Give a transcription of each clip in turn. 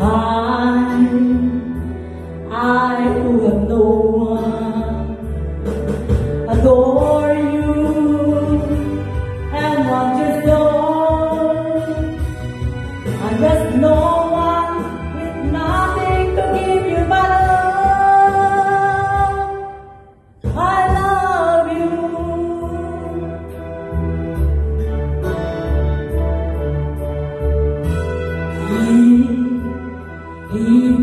I, I who have no one, adore you and want your soul. I'm just no one with nothing to give you but love. I love you mm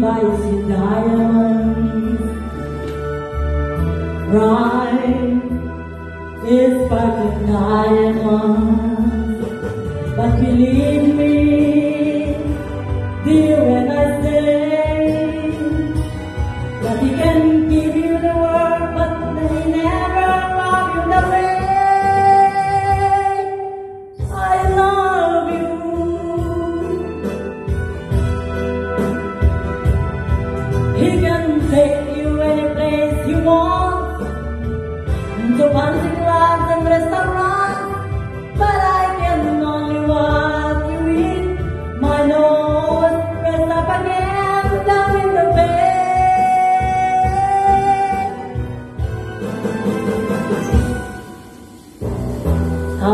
lights in diamonds. Crime is sparking diamonds, but believe Take you any place you want. To fancy clubs and restaurants But I can only what you eat My nose pressed up against down in the bed I,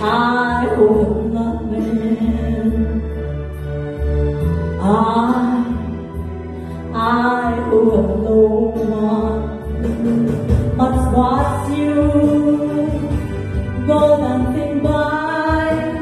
I will not miss I something wild.